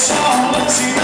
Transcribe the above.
só um lance